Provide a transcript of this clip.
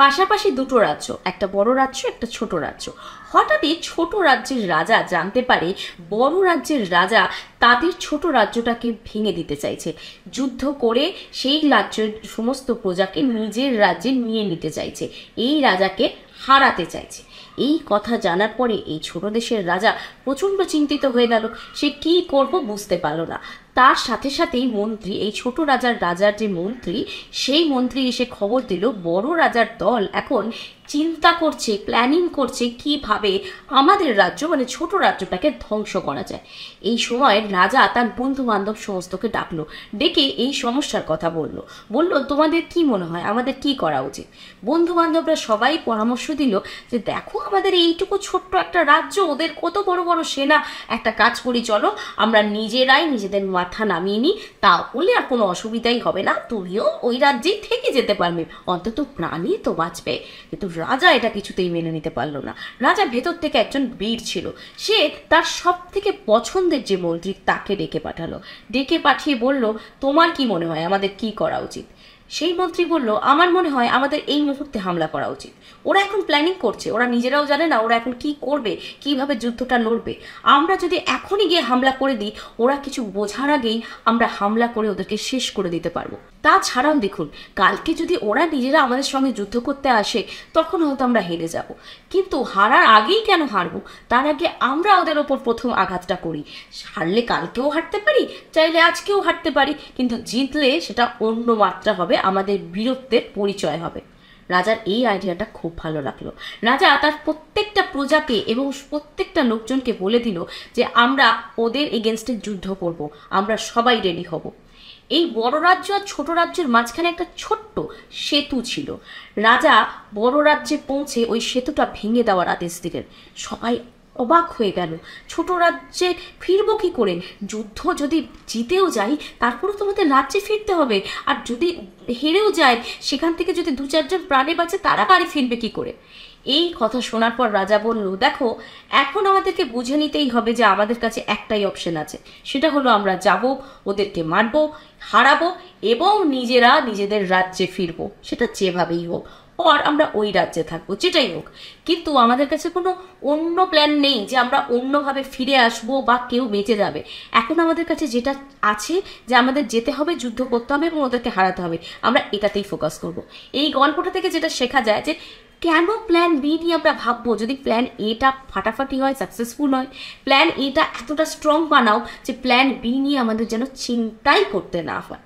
পাশাপাশি দুটো রাজ্য, একটা বড় রাজ্য, একটা ছোট রাজ্য। হঠাৎই ছোট রাজ্যের রাজা জানতে পারে বড় রাজ্যের রাজা তাদের ছোট রাজ্যটাকে ভেঙে দিতে চাইছে। যুদ্ধ করে সেই রাজ্যের সমস্ত প্রজাকে নিজের রাজ্যে নিয়ে নিতে চাইছে। এই রাজাকে হারাতে চাইছে। এই কথা জানার পরে এই ছোট দেশের রাজা প্রচণ্ড চিন্তিত হয়ে গেল। সে কি করব বুঝতে পারল না। তার সাথে সাথেই মন্ত্রী, এই ছোট রাজার রাজার যে মন্ত্রী, সেই মন্ত্রী এসে খবর দিল, বড় রাজার দল এখন চিন্তা করছে প্ল্যানিং করছে কীভাবে আমাদের রাজ্য মানে ছোট রাজ্যটাকে ধ্বংস করা যায়। এই সময় রাজা তার বন্ধু বান্ধব সমস্তকে ডাকলো, ডেকে এই সমস্যার কথা বলল। বলল, তোমাদের কি মনে হয়? আমাদের কি করা উচিত? বন্ধু বান্ধবরা সবাই পরামর্শ দিল যে, দেখো আমাদের এইটুকু ছোট্ট একটা রাজ্য, ওদের কত বড় বড় সেনা, একটা কাজ করি, চলো, আমরা নিজেরাই নিজেদের মাথা নামিয়ে নিই তাহলে আর কোনো অসুবিধাই হবে না। তুমিও ওই রাজ্যেই থেকে যেতে পারবে। অন্তত প্রাণী তো বাঁচবে। কিন্তু রাজা এটা কিছুতেই মেনে নিতে পারল না। রাজা ভেতর থেকে একজন বীর ছিল। সে তার সব থেকে পছন্দের যে মন্ত্রী তাকে ডেকে পাঠালো। ডেকে পাঠিয়ে বলল, তোমার কি মনে হয়? আমাদের কি করা উচিত? সেই মন্ত্রী বলল, আমার মনে হয় আমাদের এই মুহূর্তে হামলা করা উচিত। ওরা এখন প্ল্যানিং করছে। ওরা নিজেরাও জানে না ওরা এখন কি করবে, কীভাবে যুদ্ধটা লড়বে। আমরা যদি এখনই গিয়ে হামলা করে দিই, ওরা কিছু বোঝার আগেই আমরা হামলা করে ওদেরকে শেষ করে দিতে পারব। তাছাড়াও দেখুন, কালকে যদি ওরা নিজেরা আমাদের সঙ্গে যুদ্ধ করতে আসে, তখন হয়তো আমরা হেরে যাব। কিন্তু হারার আগেই কেন হারবো? তার আগে আমরা ওদের ওপর প্রথম আঘাতটা করি। হারলে কালকেও হারতে পারি, চাইলে আজকেও হারতে পারি, কিন্তু জিতলে সেটা অন্য মাত্রা হবে। আমাদের বীরত্বের পরিচয় হবে। রাজার এই আইডিয়াটা খুব ভালো লাগল। রাজা তার প্রত্যেকটা প্রজাকে এবং প্রত্যেকটা লোকজনকে বলে দিল যে, আমরা ওদের এগেনস্টে যুদ্ধ করব। আমরা সবাই রেডি হব। এই বড় রাজ্য আর ছোট রাজ্যের মাঝখানে একটা ছোট্ট সেতু ছিল। রাজা বড় রাজ্যে পৌঁছে ওই সেতুটা ভেঙে দেওয়ার আদেশ দিলেন। সবাই অবাক হয়ে গেল। ছোট রাজ্যে ফিরবো কি করে? যুদ্ধ যদি জিতেও যাই তারপরে তোমাদের রাজ্যে ফিরতে হবে। আর যদি হেরেও যায়, সেখান থেকে যদি দু চারজন প্রাণে বাঁচে, তারা বাড়ি ফিরবে কি করে? এই কথা শোনার পর রাজা বলল, দেখো, এখন আমাদেরকে বুঝে নিতেই হবে যে আমাদের কাছে একটাই অপশন আছে। সেটা হলো আমরা যাব, ওদেরকে মারব, হারাবো এবং নিজেরা নিজেদের রাজ্যে ফিরবো। সেটা যেভাবেই হোক। পর আমরা ওই রাজ্যে থাকব, যেটাই হোক। কিন্তু আমাদের কাছে কোনো অন্য প্ল্যান নেই যে আমরা অন্যভাবে ফিরে আসব বা কেউ বেঁচে যাবে। এখন আমাদের কাছে যেটা আছে যে আমাদের যেতে হবে, যুদ্ধ করতে হবে এবং ওদেরকে হারাতে হবে। আমরা এটাতেই ফোকাস করব। এই গল্পটা থেকে যেটা শেখা যায় যে কেন প্ল্যান বি নিয়ে আমরা ভাববো? যদি প্ল্যান এটা ফাটাফাটি হয় সাকসেসফুল হয় প্ল্যান এটা এতটা স্ট্রং বানাও যে প্ল্যান বি নিয়ে আমাদের যেন চিন্তাই করতে না হয়।